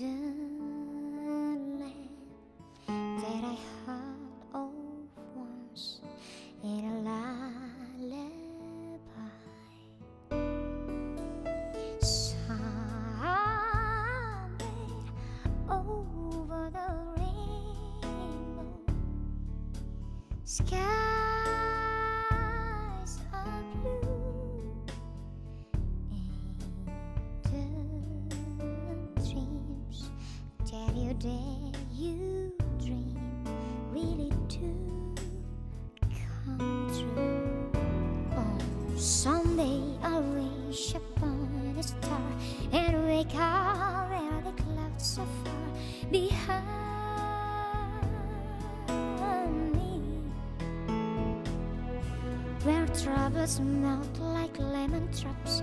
land that I heard of once in a lullaby. Somewhere over the rainbow, you dream come true. Someday I'll wish upon a star and wake up where the clouds far behind me where troubles melt like lemon drops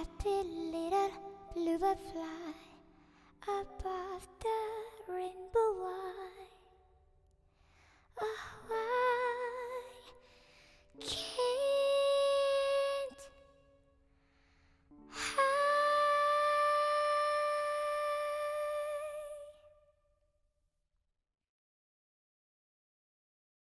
happy little bluebird fly above the rainbow why,